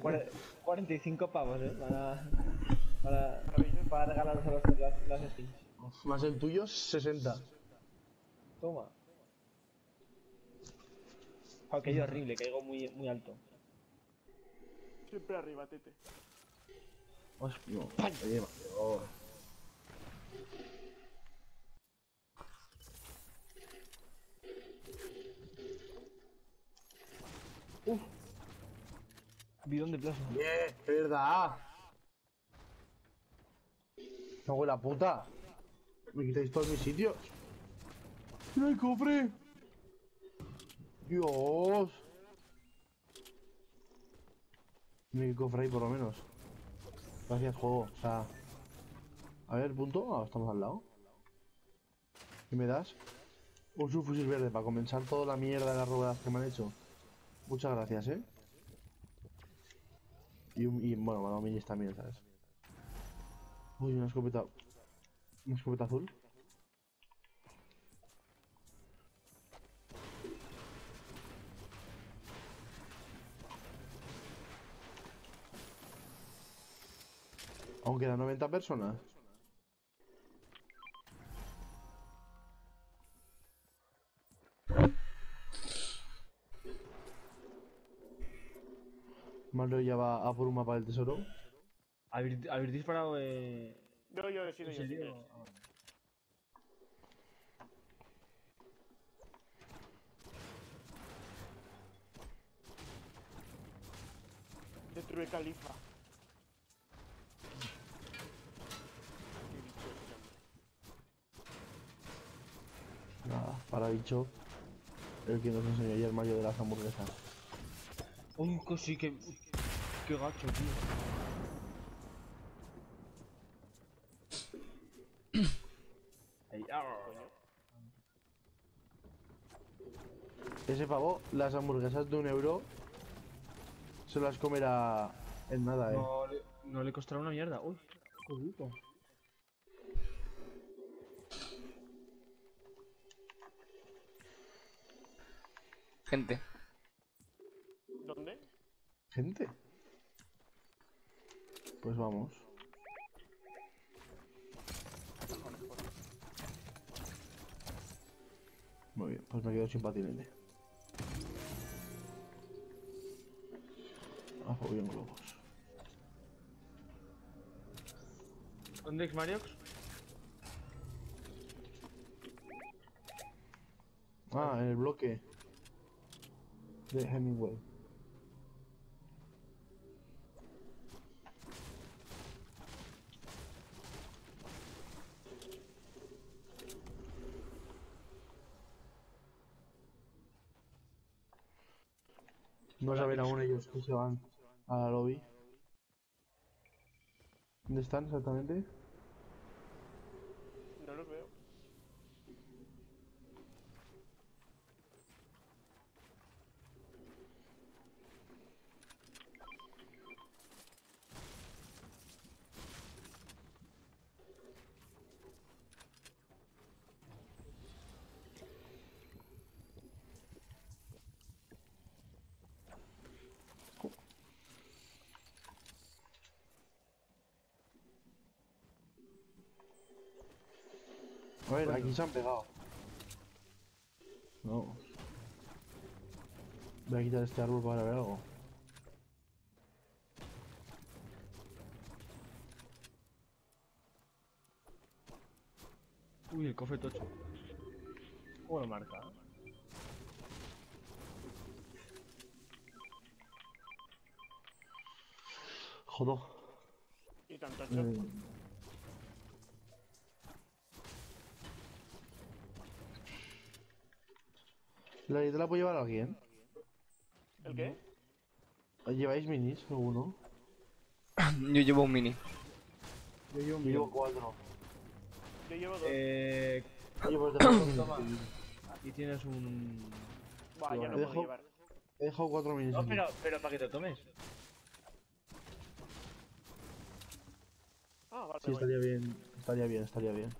Cuare- 45 pavos, eh, para, para, para regalaros a los, las, las skins. Más el tuyo, 60. Toma. Oh, que yo horrible, caigo muy, muy alto. Siempre arriba, tete. Hostia, oye, Mateo. Bidón de plasma. Bien, es verdad. No, la puta. Me quitáis todos mis sitios. ¡Mira el cofre! Dios. Mira el cofre ahí por lo menos. Gracias, juego. O sea. A ver, punto. Ah, estamos al lado. ¿Qué me das? Un subfusil verde para comenzar toda la mierda de las ruedas que me han hecho. Muchas gracias, eh. Y, bueno, me ha dado minis también, ¿sabes? Uy, una escopeta. Una escopeta azul. Aún quedan 90 personas. A por un mapa del tesoro. ¿Habéis, habéis disparado eh, Yo, yo, he sido yo. Ah. Destruye Califa. Nada, para bicho. El que nos enseñó ayer Mario de las hamburguesas. Que sí, que. Qué gacho, tío. Ah. Ese pavo, las hamburguesas de un euro, se las comerá en nada, eh. No, le, no le costará una mierda. Uy, qué rico. Gente. ¿Dónde? Gente. Pues vamos. Muy bien, pues me quedo sin patinete. Ah, pues bien globos. ¿Dónde es Mariox? Ah, en el bloque. De Hemingway. No saben aún ellos que se van a la lobby. ¿Dónde están exactamente? No los veo. A ver, aquí se han pegado. No. Voy a quitar este árbol para ver algo. Uy, el cofre tocho. ¿Cómo lo marca? Jodo. Y tan tacho. Eh, ¿La te la puede llevar alguien? ¿El qué? ¿Lleváis minis alguno? Yo llevo un mini. Yo llevo un Yo llevo cuatro. Yo llevo dos. Eh. Oye, pues Toma. minis. Aquí tienes un. Va, ya no dejo- puedo llevar. He dejado cuatro minis. No, pero, pero para que te tomes. Ah, vale, Sí, estaría bien. Estaría bien, estaría bien.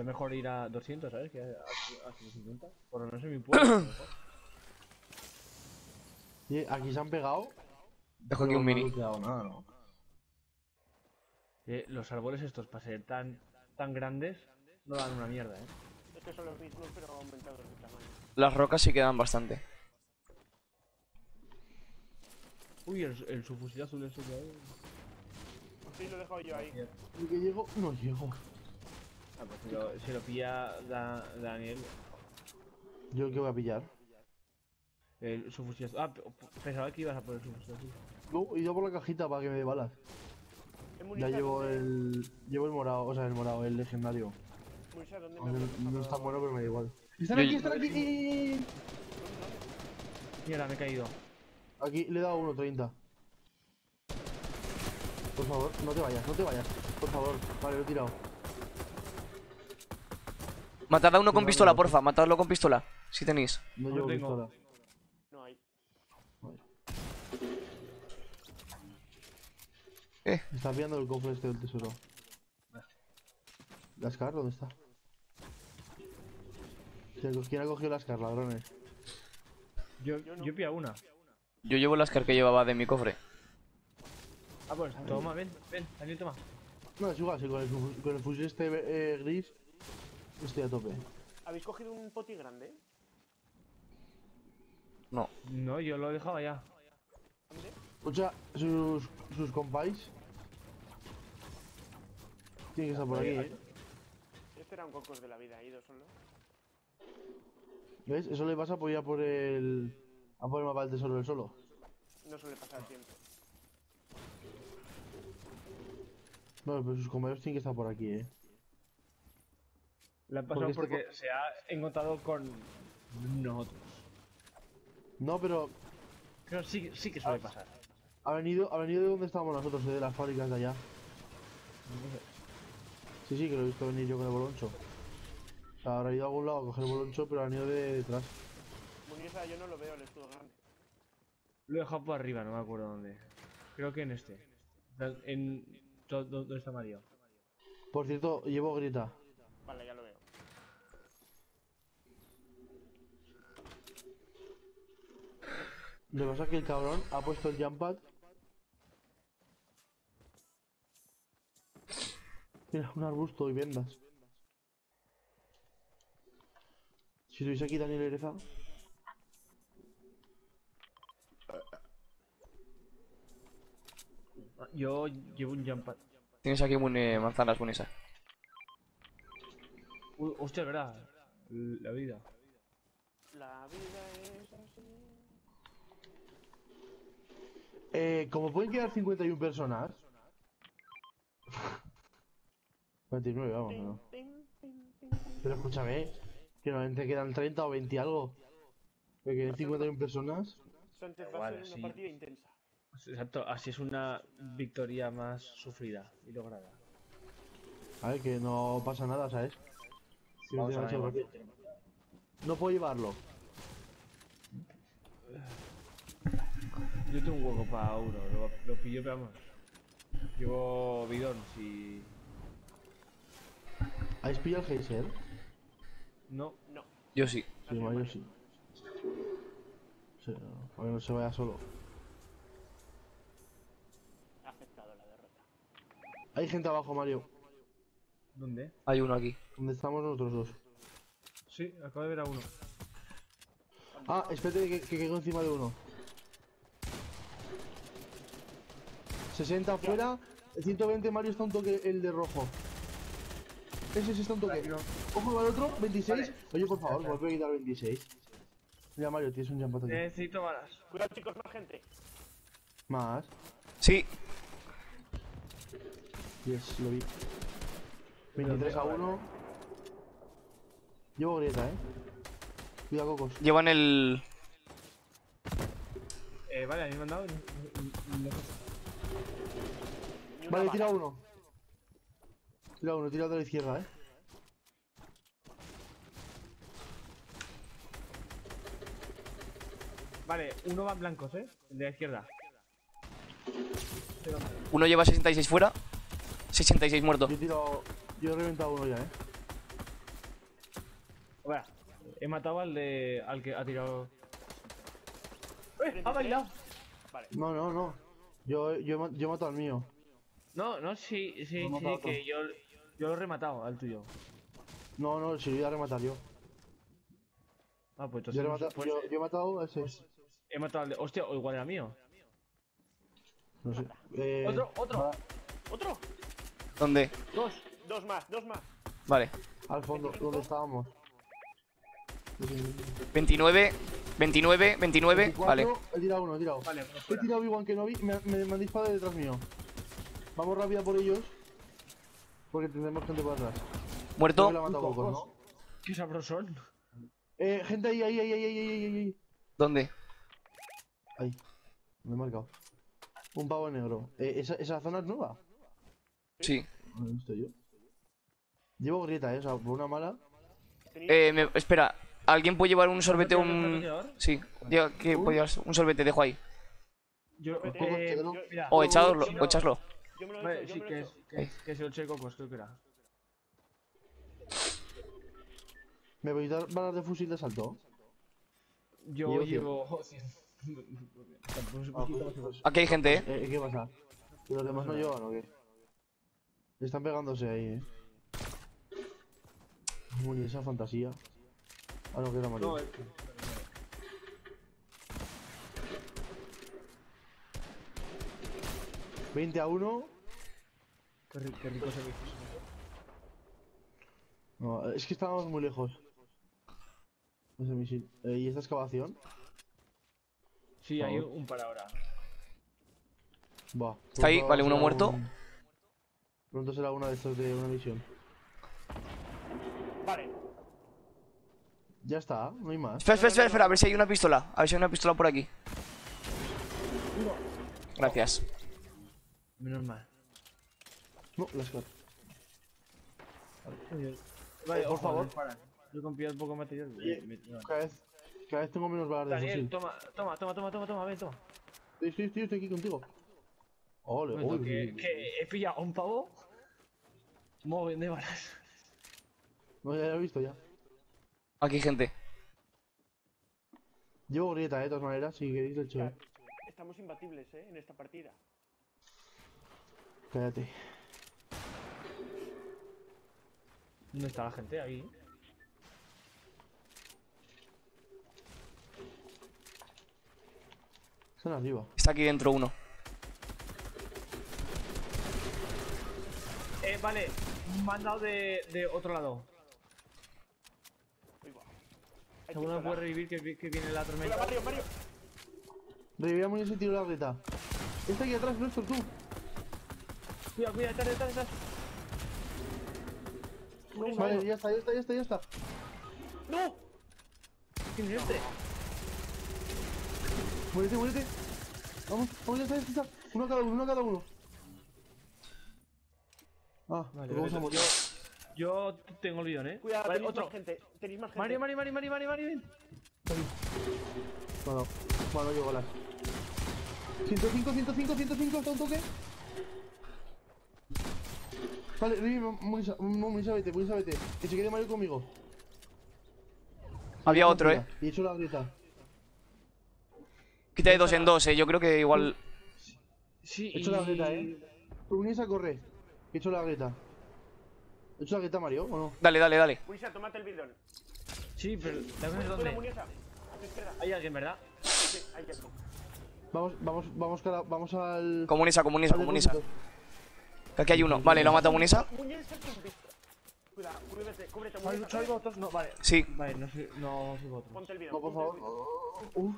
Está mejor ir a 200, ¿sabes? Que a, a 150. Por lo menos en mi pueblo. a. Y aquí se han pegado. Dejo aquí un no mini. looteado nada, ¿no? Eh, los árboles estos, para ser tan, tan grandes, no dan una mierda, eh. Es que son los mismos, pero aumentados de tamaño. Las rocas sí quedan bastante. Uy, el, el subfusil azul ese que hay. Sí, lo he dejado yo ahí. Y que llego, no llego. Ah, pues si lo, si lo pilla Da- Daniel, Yo que voy a pillar. el subfusil azul. Ah, pe- pensaba que ibas a poner el subfusil azul. No, he ido por la cajita para que me dé balas. ¿En Ya llevo dónde- el. Llevo el morado, o sea, el morado, el legendario. Munisa, ¿dónde me Aunque has no, no es tan dejado? bueno, pero me da igual. ¡Están Yo- aquí, están aquí! ¿Dónde, Mierda, me he caído. Aquí le he dado 1.30. Por favor, no te vayas, no te vayas. Por favor, vale, lo he tirado. Matad a uno con pistola, porfa. Matadlo con pistola. Si tenéis. No tengo. pistola. No hay. Eh, Está pillando el cofre este del tesoro. ¿Lascar? ¿Dónde está? ¿Quién quién ha cogido Lascar, ladrones? Yo, Yo yo pillado una. yo llevo las que llevaba de mi cofre. Ah, pues toma, ven, ven, Daniel, toma. No, es igual, sí, con el, con el fusil este eh, gris estoy a tope. ¿Habéis cogido un poti grande? No. No, yo lo he dejado allá. ¿Dónde? Escucha, sus, sus compáis. Tiene que estar por aquí, ¿eh? Este era un cocos de la vida, ha ido solo. ¿Ves? Eso le pasa por ir a por el. a por el mapa del tesoro del solo. No suele pasar siempre. No, pero sus compañeros tienen que estar por aquí, ¿eh? Le ha pasado Porque porque, este se ha encontrado con nosotros. No, pero Pero sí, sí que suele pasar. ha venido, ha venido de donde estábamos nosotros, eh, de las fábricas de allá. Sí, sí, que lo he visto venir yo con el boloncho. O sea, habrá ido a algún lado a coger el boloncho, pero ha venido de detrás. Munisa, yo no lo veo el escudo grande. Lo he dejado por arriba, no me acuerdo dónde. Creo que en este. En. ¿Dónde está Mario? Por cierto, llevo grieta. Vale, ya lo veo. Lo que pasa es que el cabrón ha puesto el jump pad. Mira, un arbusto y vendas. Si estuviese aquí Daniel Ereza. Yo llevo un jump pad. Tienes aquí muni- manzanas buenas. Hostia, verdad. La vida. La vida es así. Eh, como pueden quedar 51 personas. 49, vamos, no. Pero escúchame, que normalmente quedan 30 o 20 algo. Que queden 51 personas. Igual, ser una sí. partida intensa. Exacto, así es una victoria más sufrida y lograda. A ver, que no pasa nada, ¿sabes? Si. No puedo llevarlo. Yo tengo un hueco para uno, lo, lo pillo, pero vamos. Llevo bidons y. ¿Habéis pillado el geyser? No, No. Yo sí. Sí, Mario sí. Sí, no, para que no se vaya solo. Ha aceptado la derrota. Hay gente abajo, Mario. ¿dónde? Hay uno aquí. Donde estamos nosotros dos. Sí, acabo de ver a uno. Ah, espérate que, que caigo encima de uno. 60 afuera. El 120 Mario está un toque el de rojo. Ese sí está un toque. Ojo al otro, 26. Oye, por favor, vuelve a quitar 26. Mira, Mario, tienes un jump aquí. Necesito balas. Cuidado, chicos, más gente. Más. Sí. Yes, lo vi. 23 a 1. Llevo grieta, eh. Cuidado, cocos. Llevan el. Eh, vale, a mí me han dado. y no- y- y no- Ni una Vale, bala. tira uno. Tira uno, tira de la izquierda, eh. Vale, uno va en blancos, eh. El de la izquierda. Uno lleva 66 fuera. 66 muerto. Yo he tirado. Yo he reventado uno ya, eh. Bueno, he matado al de. al que ha tirado. ¡Eh! ¡Ha bailado! Vale. No, no, no. Yo, yo, yo he matado al mío. No, no, sí, sí, he sí, que yo, yo lo he rematado al tuyo. No, no, si lo voy a rematar yo. Ah, pues Yo, entonces. no pues, yo, yo he matado a ese. he matado al de. Hostia, o igual era mío. No sé. Eh, Otro, otro. va ¿Otro? ¿Dónde? Dos. Dos más, dos más. Vale. al fondo, donde estábamos. 29, 29, 29. 24, Vale. He tirado uno, he tirado. Vale, uno He tirado igual que no vi. Me, me, me han disparado detrás mío. Vamos rápido por ellos. Porque tendremos gente por atrás. Muerto. ¿no? Qué sabrosón. Eh, gente ahí, ahí, ahí, ahí, ahí, ahí, ahí, ahí. ¿Dónde? Ahí. Me he marcado. Un pavo negro. Eh, ¿esa, ¿Esa zona es nueva? Sí. No lo he visto yo. Llevo grieta, eh. O sea, por una mala. Eh, me- espera. ¿Alguien puede llevar un sorbete o ¿No tienes un...? Sí. Diga que puede llevar un sorbete, dejo ahí. Yo, eh, yo- mira, O echadlo, yo- o echaslo. Yo me lo he vale, hecho, yo sí, me que lo he es, hecho. que, que es el Che Cocos, creo que era. ¿Me voy a dar balas de fusil de asalto? Yo Llevo llevo. Pues, pues, Aquí hay gente, eh. eh, ¿Qué pasa? ¿Y los demás no llevan o qué? Están pegándose ahí, eh. Uy, esa fantasía. Ah, no, que era Mario. No, eh, 20 a 1. Qué, ri- qué rico. No, es que estábamos muy lejos. Ese misil. Eh, ¿Y esta excavación? Sí, hay un para ahora. Va. ¿Está ahí? Vale, uno muerto. un- Pronto será una de estas de una misión. Vale. Ya está, no hay más. Espera, espera, espera, espera, a ver si hay una pistola. A ver si hay una pistola por aquí. Gracias. Menos mal. No, las Vale, por favor. paran. Yo con pillar poco material. Oye, me- me- Cada vez, cada vez tengo menos balas de Daniel, fusil. toma, toma, toma, toma, toma, toma, ven, toma. Estoy, estoy, estoy aquí contigo. Ole, uy, que, he pillado a un pavo. Moven de balas. No, ya lo he visto ya. Aquí gente. Llevo grieta, eh, de todas maneras, si queréis. Ya, eh. Estamos imbatibles, eh, en esta partida. Cállate. ¿Dónde está la gente? Ahí. Están arriba. Está aquí dentro uno. Eh, vale. Me han dado de, de otro lado. ¿Alguno puede revivir que, vi- que viene la Mira, tormenta? Mario, Mario. Revivíamos ese tiro la grieta. Está aquí atrás, Néstor, tú. Cuidado, cuidado, detrás, detrás, detrás. Un Vale, ya está, ya está, ya está, ya está. ¡No! ¿Quién es este? Muérete, muérete. Vamos, vamos, ya está, ya está. Uno a cada uno, uno a cada uno. Ah, Vale, vamos vale, a morir. Yo tengo el bidón, eh. Cuidado, vale, tenéis otro. más gente. Tenéis más gente. Mario, Mario, Mario, Mario, Mario, Mario, ven. No, no. Bueno, llego las. 105, 105, 105, hasta un toque. Vale, vete, Monisa, vete. Que se quede Mario conmigo. Había otro, eh. Y he hecho la grieta. Quita de dos en dos, eh. Yo creo que igual. Sí, He hecho la grieta, eh. Monisa, corre. He hecho la grieta. ¿He hecho la grieta, Mario, o no? Dale, dale, dale. Wisa, tomate el bidón. Sí, pero dónde. Izquierda. Hay alguien, ¿verdad? Sí, ahí está. Vamos, vamos, vamos, vamos al. Comunisa, comunisa, al comunisa. depósito. Que aquí hay uno. Vale, lo ha matado con visto. Cuidado, cúbrete, cúbrete, ¿Soy, Muniesa. soy votos? No, vale. Sí. Vale, no soy, no soy votos. Ponte el bidón. No, por favor. Uf.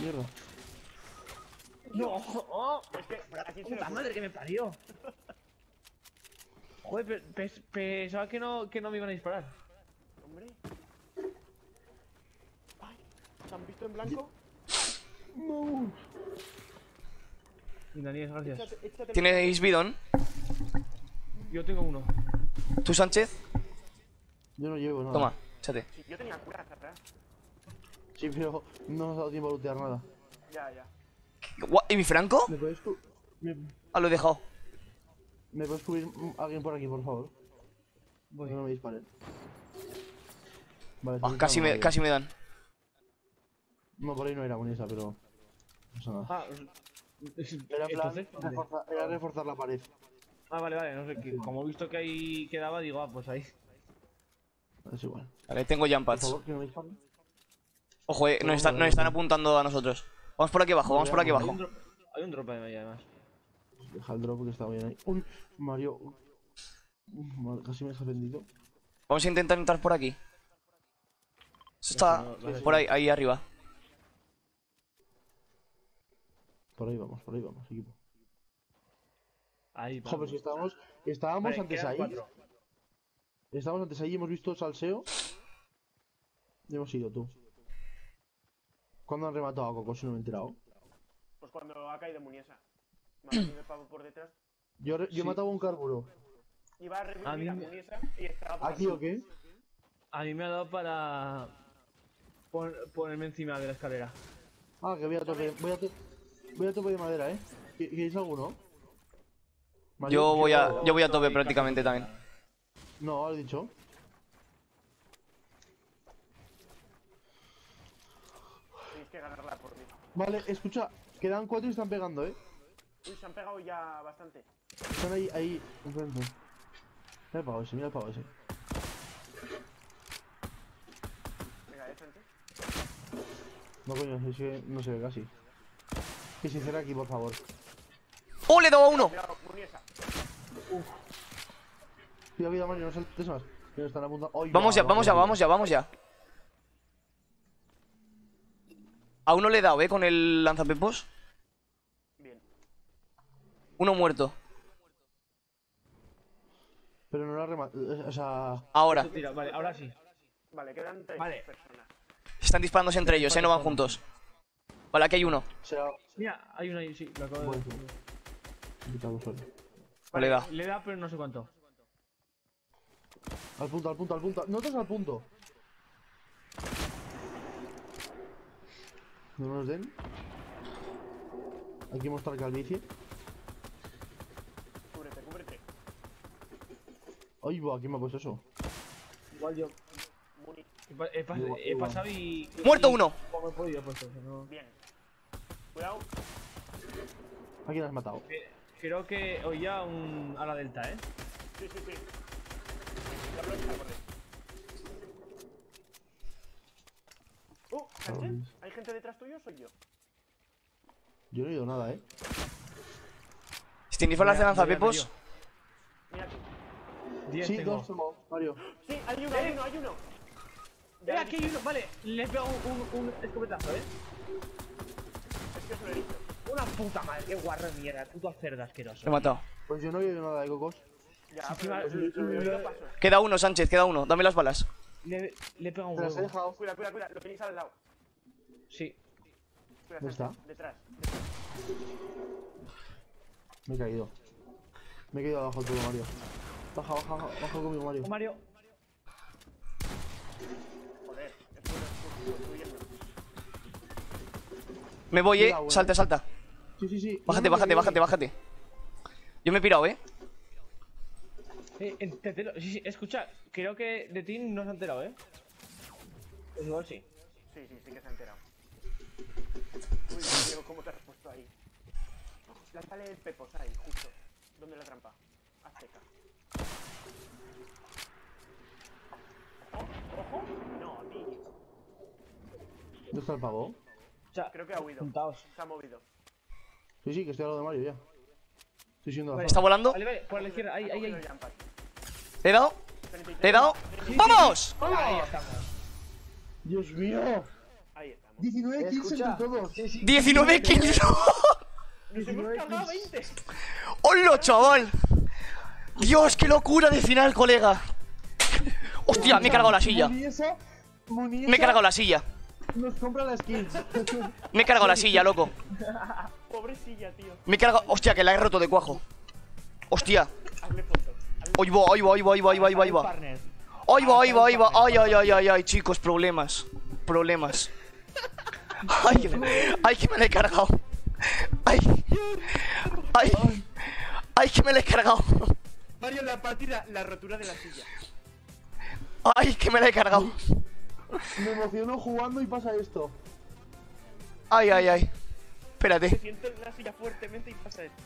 Mierda. No, oh, Es que aquí se puta madre que me parió. Joder, pensaba que no, que no me iban a disparar. Hombre. Ay, ¿te han visto en blanco? No. Y Daniel, gracias. Échate, échate el ¿Tienes bidón? Yo tengo uno. ¿Tú, Sánchez? Yo no llevo nada. Toma, échate. Sí, yo tenía curaza atrás. Sí, pero no nos ha dado tiempo a lootear nada. Ya, ya. ¿Y mi Franco? ¿Me puedes, me, Ah, lo he dejado. me puedes cubrir alguien por aquí, por favor? Voy. Que no me disparen. Vale, Ah, casi, me, casi me dan. No, por ahí no era Muniesa, pero. No pasa nada. Ah, Era en plan, entonces, reforzar, era reforzar la pared. Ah, vale, vale, no sé, que como he visto que ahí quedaba, digo, ah, pues ahí. Es igual. Vale, tengo jump Por pads. favor, que no me disparen. Ojo, eh, nos están, nos están apuntando a nosotros. Vamos por aquí abajo, vamos por aquí abajo. hay un drop ahí además. Deja el drop que está bien ahí. Uy, Mario. Uf, casi me has vendido. Vamos a intentar entrar por aquí. Eso está por ahí, ahí arriba. Por ahí vamos, por ahí vamos, equipo. Ahí, Joder, vamos. si estábamos, estábamos Vale, antes ahí. cuatro. Estábamos antes ahí, hemos visto salseo. Y hemos ido tú. ¿Cuándo han rematado a Coco si no me he enterado? Pues cuando ha caído Muniesa. Me ha pavo por detrás. Yo, re- yo he Sí. matado a un carburo. Iba a revivir A mí Muniesa y estaba por ¿Aquí o qué? A mí me ha dado para pon- ponerme encima de la escalera. Ah, que voy a tope, voy a, voy a tope de madera, eh. ¿Qui- ¿Queréis alguno? Yo voy a, yo voy a tope prácticamente también. No, has dicho. Tenéis que ganarla por mí. Vale, escucha, quedan cuatro y están pegando, eh. Uy, se han pegado ya bastante. Están ahí, ahí, enfrente. Mira el pavo ese, mira el pavo ese. Venga, eh, Sánchez. No, coño, es que no se ve casi. Que se cierre aquí, por favor. ¡Oh, le he dado a uno! Muniesa. Cuidado, cuidado, Mario, no saltes más. Que nos están apuntando. ¡Ay, Vamos va, ya, vamos ya, vamos ya, vamos ya. A uno le he dado, eh, con el lanzapepos. Bien. Uno muerto. Pero no la remata. O sea. Ahora. Tira, vale, ahora sí. Vale, quedan tres Vale. personas. Están disparándose entre ellos, eh, no van juntos. Vale, aquí hay uno. Será. Mira, hay uno ahí, sí, lo acabo de Bueno. Solo. Vale, le da, pero no sé cuánto. Al punto, al punto, al punto. No estás al punto. No nos den. Aquí mostrar calvicie. Cúbrete, cúbrete. Ay, va, ¿quién me ha puesto eso? Igual yo. He, pa- he pas- he pasado y. ¡Muerto y- uno! Como Cuidado. ¿A quién has matado? Eh, Creo que oía un ala delta, eh. Sí, sí, sí. Ya lo está por ahí. Uh, Sánchez. ¿Hay gente detrás tuyo o soy yo? Yo no he oído nada, eh. Si tenéis balas de Mira, aquí. 10 Sí, tengo. dos tengo, Mario. Sí, hay uno, hay uno, hay uno. Eh, aquí hay uno, vale, le he pegado un, un, un escopetazo, eh. Una puta madre, qué guarro de mierda, puto cerdo asqueroso. lo he matado. Pues yo no he oído nada de cocos. Ya, encima- pero paso. Queda uno, Sánchez, queda uno. Dame las balas. Le, le he pegado un Te he huevo. dejado. Cuida, cuida, cuida. Lo tenéis al lado. Sí. Cuida, ¿Dónde está? Detrás. Me he caído. Me he caído abajo todo, Mario. Baja, baja, baja, baja conmigo, Mario. Oh, Mario. Joder, estoy construyendo. Me voy, eh. Eh. Salta, salta. Sí, sí, sí. Bájate, bájate, bájate, bájate. Yo me he pirado, eh. Eh, entéralo. Sí, sí, escucha, creo que de ti no se ha enterado, eh. Pues igual sí. Sí, sí, sí que se ha enterado. Uy, Diego, ¿cómo te has puesto ahí? Lánzale el pepos ahí, justo. ¿Dónde la trampa? Azteca. Ojo, ojo. No, tío. ¿Dónde está el pavo? Sea, Creo que ha huido. juntaos. Se ha movido. Sí, sí, que estoy al lado de Mario ya. Estoy siendo Vale. ¿Está volando? Vale, vale, por la izquierda, ahí, ahí, ahí. ¿Le he dado? 33. ¿Le he dado? ¡Vamos! Ahí estamos. ¡Dios mío! Ahí estamos. 19 kills entre todos. 19 kills. Nos hemos cargado 20. ¡Hola, chaval! Dios, qué locura de final, colega. Hostia, me he cargado la silla. Me he cargado la silla. Nos compra la skin. Me he cargado la silla, loco. Pobrecilla, tío. Me he cargado. Hostia, que la he roto de cuajo. Hostia. Hazle foto. Ahí va, ahí va, ahí va, ahí va, ahí va, ahí va, ahí va. Ahí va, ahí va, ahí va. Ay, ay, ay, ay, ay, chicos, problemas. Problemas. Ay, ay, que me la he cargado. Ay. Ay. Ay, que me la he cargado. Mario, la partida, la rotura de la silla. Ay, que me la he cargado. Me emociono jugando y pasa esto. Ay, ay, ay. Espérate. Siento en la silla fuertemente y pasa esto.